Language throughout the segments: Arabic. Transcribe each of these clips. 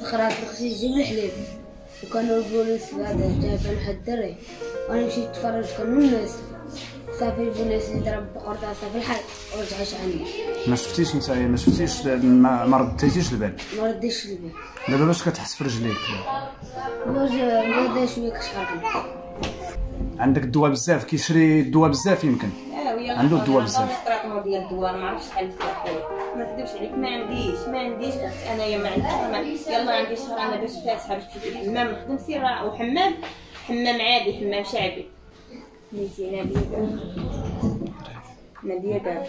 سخرات الخشي يجيب الحليب وكانوا البوليس بعد جايبين واحد الدري وأنا مشيت اتفرج كانوا الناس صافي البوليس يضرب بقرطاسة في الحد ورجعش عندي ما شفتيش انت ما شفتيش ما, رديتيش البال. ما رديش البال. دابا باش كتحس في رجليك؟ ما جا ما دا شوية كشحال عندك الدواء بزاف كيشري الدواء بزاف يمكن. عنده الدواء بزاف. الطريقة ديال الدواء ما عرفتش شحال خويا ما نكذبش عليك ما عنديش ما عنديش أنايا ما عنديش ما يلا عندي شهر أنا باش فاتحه باش تمشي الحمام نخدم سير وحمام حمام عادي حمام شعبي. ناديه دابا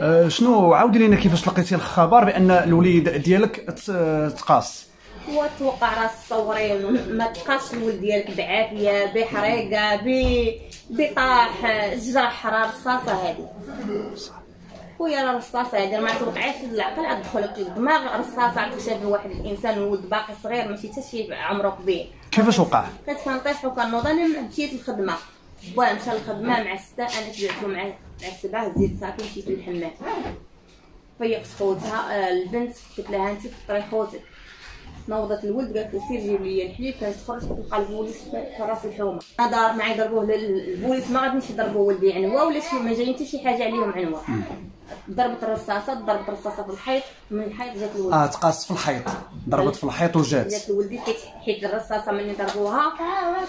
أه شنو؟ عاودي لينا كيفاش لقيتي الخبر بأن الوليد ديالك تقاص هو توقع راس الصورين ما تلقاش الولد ديالك بعافيه بحريقة بطاح جرح راه رصاصه هذه خويا راه رصاصة هذه ما توقعش العقل عاد دخلك الدماغ رصاصة عاد شاف واحد الإنسان ولد باقي صغير ماشي حتى شي عمره كبير. كيفاش وقع؟ كنت كنطيح وكنوض أنا مشيت للخدمة. باه مشى للخدمه مع الستة أنا تبعتو مع مع السبعة زيد صافي مشيت للحمام. فيقت خوتها آه، البنت قلت لها أنت في الطريق خوتك. نوضت الولد قالت له سير جيب لي الحليب كانت تخرج تلقى البوليس في راس الحومه دار معي ضربوه البوليس ما غاديش يضربوا ولدي عنوه ولا شي ما جايين حتى شي حاجة عليهم عنوه ضربت الرصاصه ضربت الرصاصه في الحيط من الحيط جات الولد. آه تقاص في الحيط ضربت في الحيط وجات. جات لولدي حيت حيت الرصاصة مني ضربوها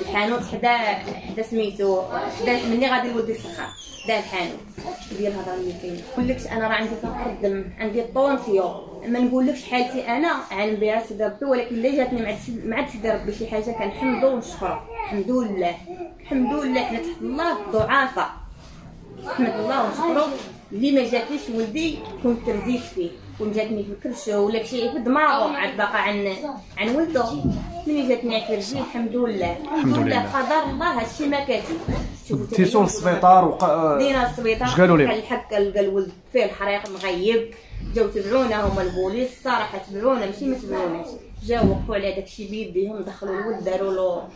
الحانوت حدا حدا سميتو حدا مني غادي الولد يسخر. حدا الحانوت ديال الهضره اللي كاينة نقولكش أنا راه عندي الدم عندي الطونسيو ما نقولكش حالتي أنا عالم بها سيدي ربي ولكن اللي جاتني مع مع سيدي ربي شي حاجة؟ كنحمدو ونشكرو الحمد لله. الحمد لله. حنا تحت الله ضعافه نحمد الله ونشكرو اللي ما جاتنيش ولدي كنت رزيت فيه. كنت جاتني في كرشه ولا شي في دماغه عاد باقا عن عن ولده ملي جاتني في رجلي الحمد لله. الحمد لله. قدر الله هادشي ما كاتب شوفوا ديتو للسبيطار وق... دينا السبيطار اش قالوا لك؟ كان الحق لقى الولد فيه الحريق مغيب. جاو تبعونا هما البوليس صراحة تبعونا ماشي ما تبعوناش. جاو وقفوا على داكشي بيديهم دخلوا الولد داروا له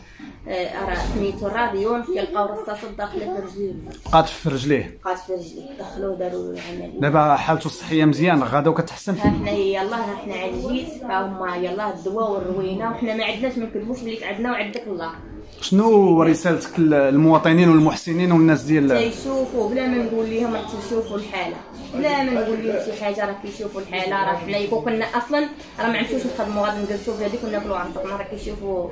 آه، راه سميتو الراديون كيلقاو رصاصة داخلة في رجليه. قاتف في رجليه. بقات في رجليه دخلوه داروا له العملية. دابا حالته الصحيه مزيان غادا وكتحسن ها حنا يلاه ها حنا عالجيت ها هما يلاه الدواء والروينة وحنا ما عندناش ما نكذبوش بليك عندنا وعندك الله. شنو رسالتك للمواطنين والمحسنين والناس ديال تيشوفوا بلا ما نقول لهم راك تشوفوا الحالة. بلا ما نقول لهم شي حاجة راه كيشوفوا الحالة راه حنا يكون كنا أصلا راه ما عندوش نخدموا غادي نجلسوا في هذيك وناكلوا عن راه كيشوفوا